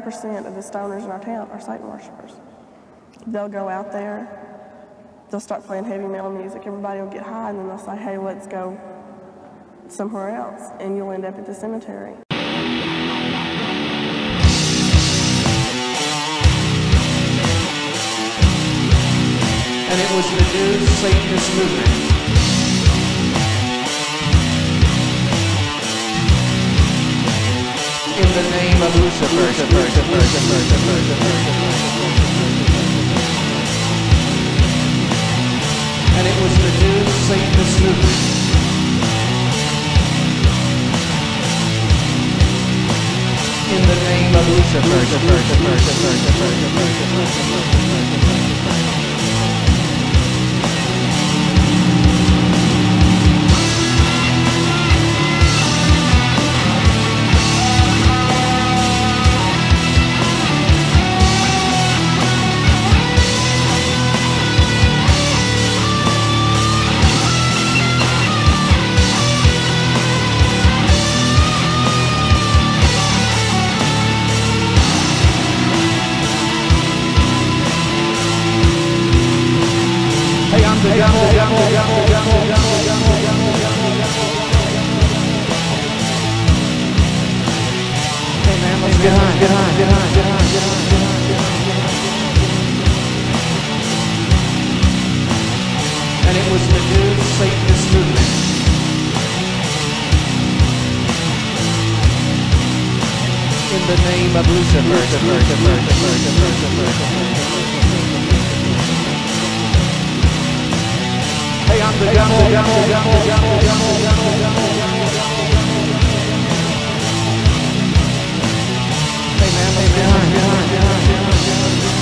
99% of the stoners in our town are Satan worshipers. They'll go out there, they'll start playing heavy metal music, everybody will get high, and then they'll say, hey, let's go somewhere else, and you'll end up at the cemetery. And it was the new Satanist movement in the name of Lucifer, Lucifer, Lucifer, Lucifer, Lucifer, Lucifer. And it was the dude Saint the Snoop. In the name of Lucifer, Lucifer, Lucifer, Lucifer, Lucifer, Lucifer, Lucifer, Lucifer. Hey, I'm the devil, devil, devil, devil, devil, devil, devil. Hey man, hey man, hey man, hey man, hey man, hey man.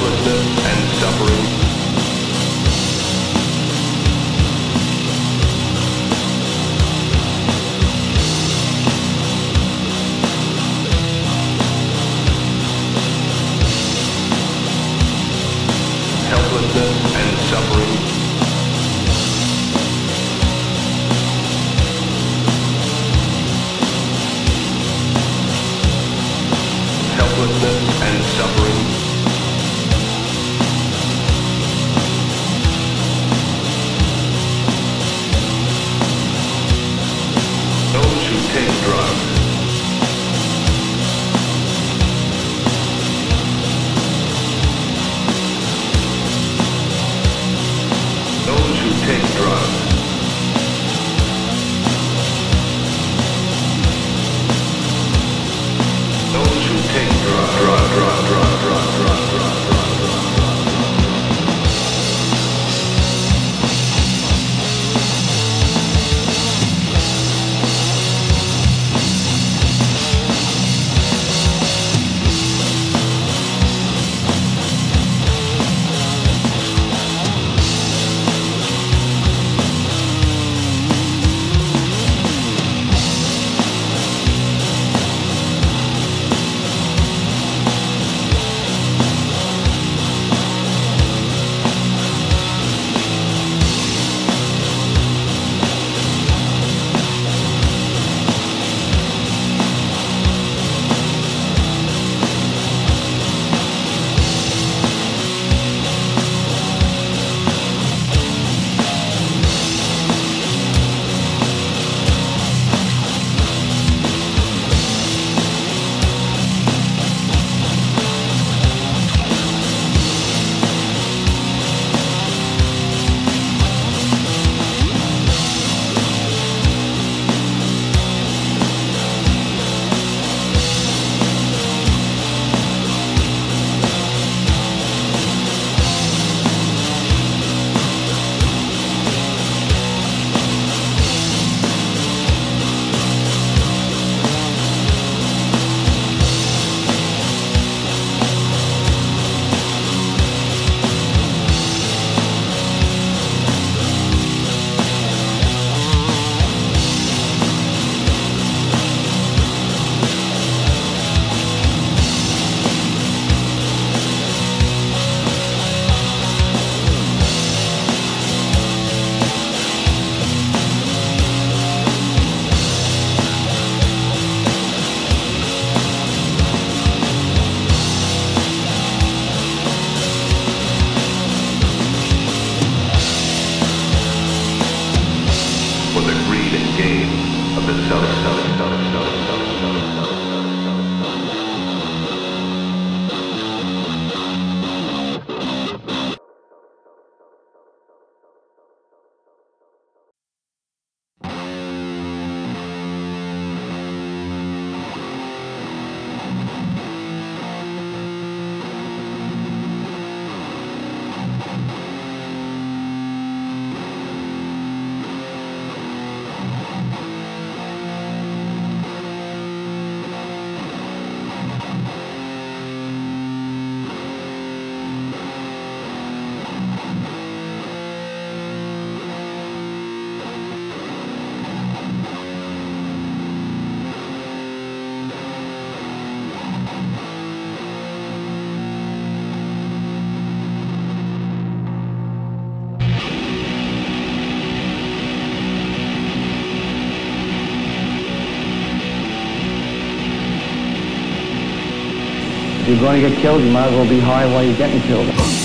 And suffering you're going to get killed, you might as well be high while you're getting killed.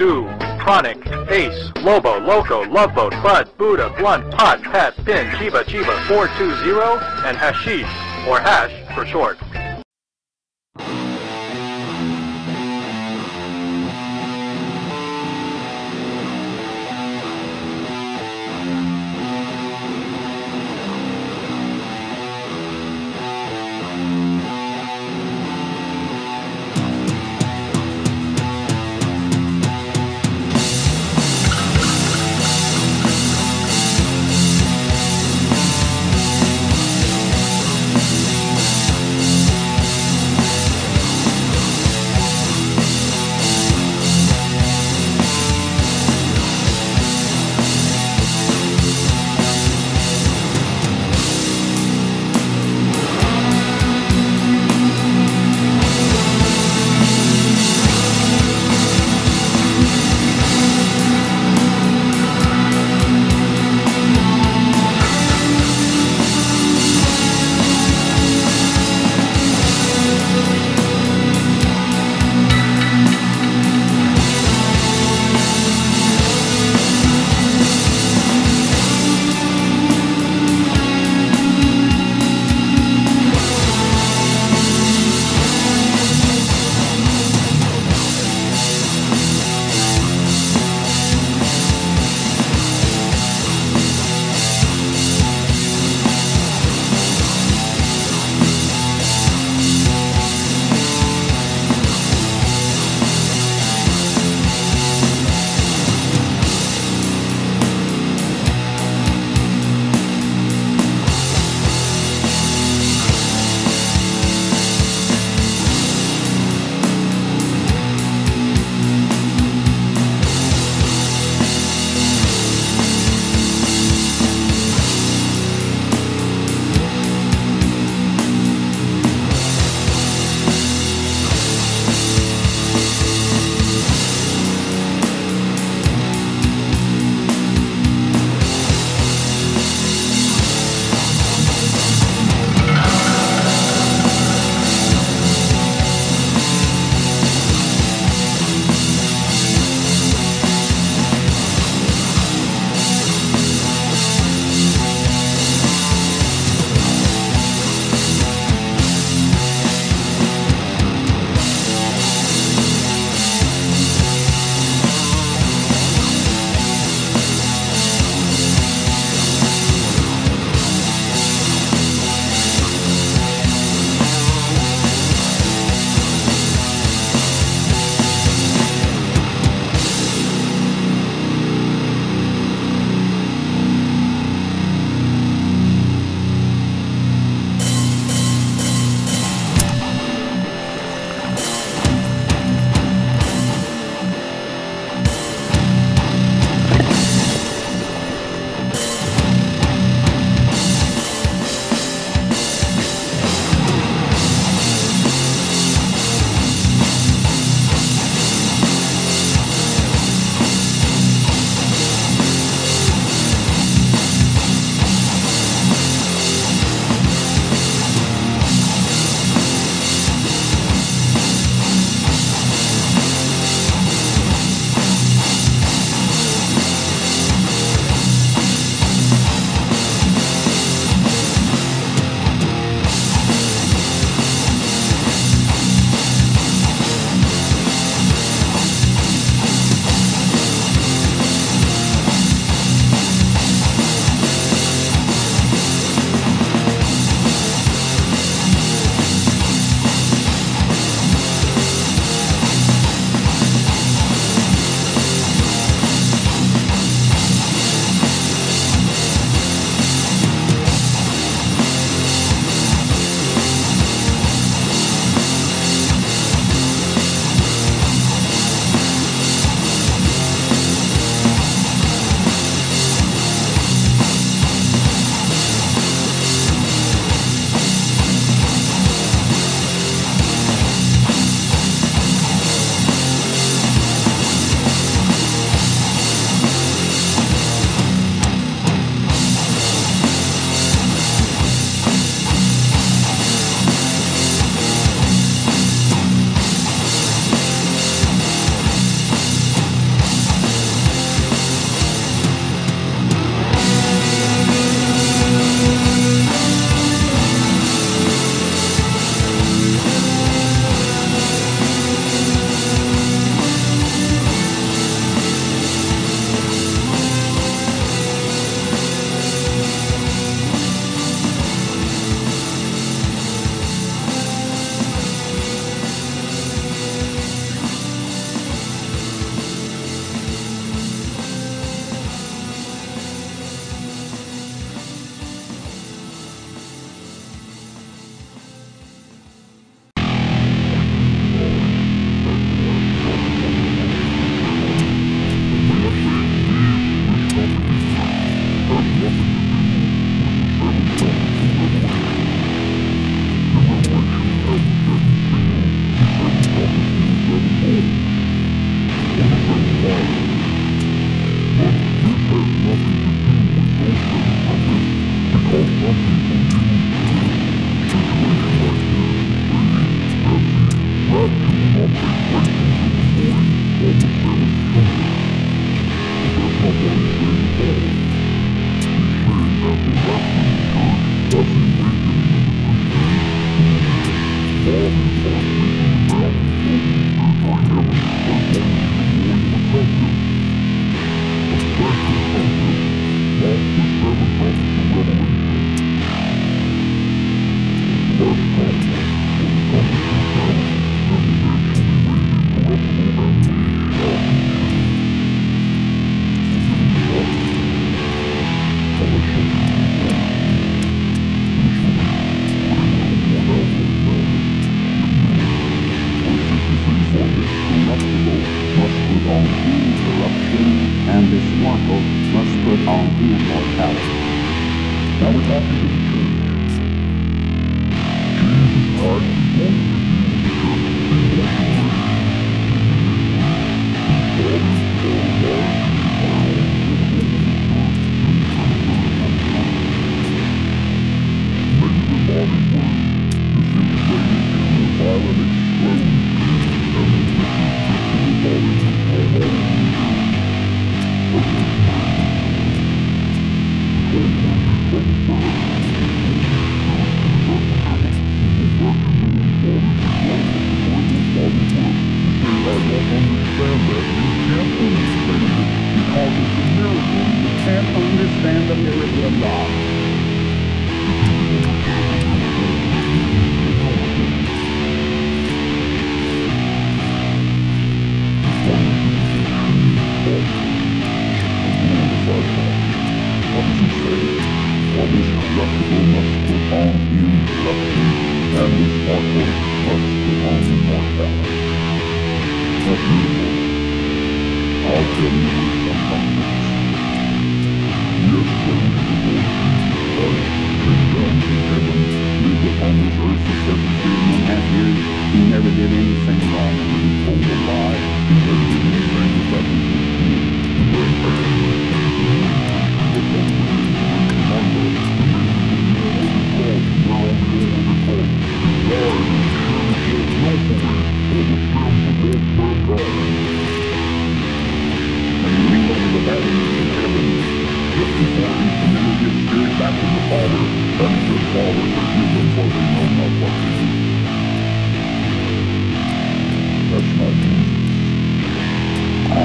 Do, Chronic, Ace, Lobo, Loco, Love Boat, Bud, Buddha, Blunt, Pot, Pat, Pin, Chiba, Chiba, 420, and Hashish, or Hash for short.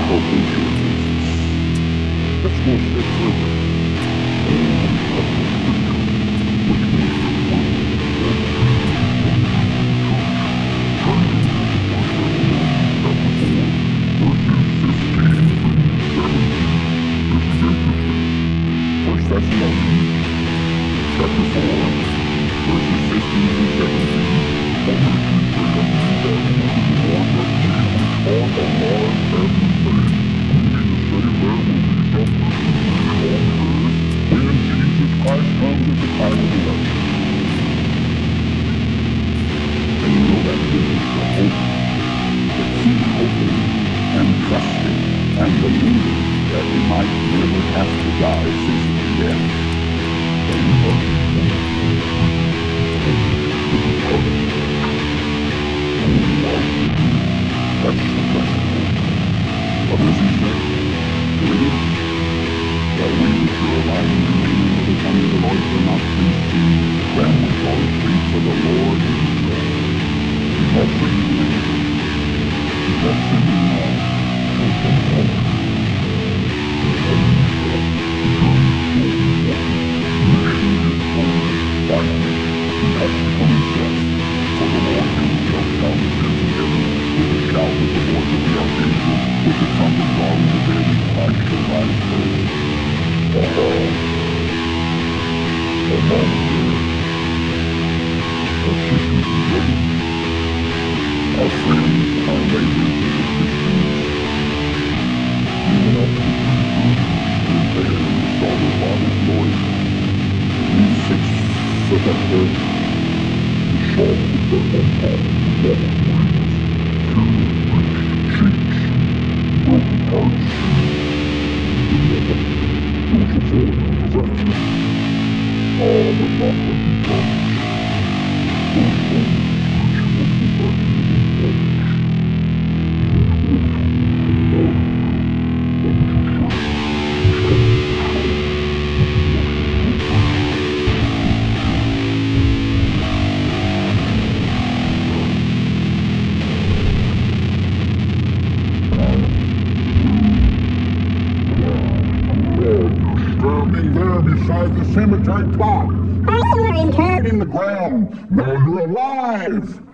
Open your gates. Let's. All the Take that! First you were in the ground, now you're alive!